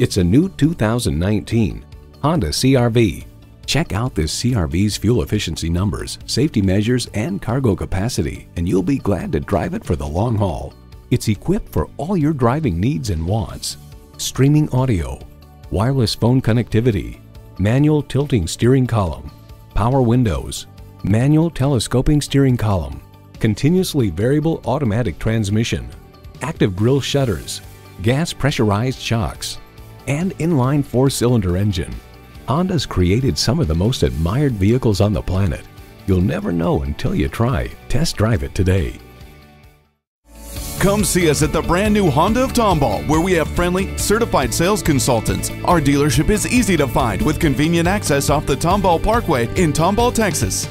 It's a new 2019 Honda CRV. Check out this CRV's fuel efficiency numbers, safety measures, and cargo capacity, and you'll be glad to drive it for the long haul. It's equipped for all your driving needs and wants. Streaming audio, wireless phone connectivity, manual tilting steering column, power windows, manual telescoping steering column, continuously variable automatic transmission, active grille shutters, gas pressurized shocks, and inline four-cylinder engine. Honda's created some of the most admired vehicles on the planet. You'll never know until you try. Test drive it today. Come see us at the brand new Honda of Tomball, where we have friendly, certified sales consultants. Our dealership is easy to find with convenient access off the Tomball Parkway in Tomball, Texas.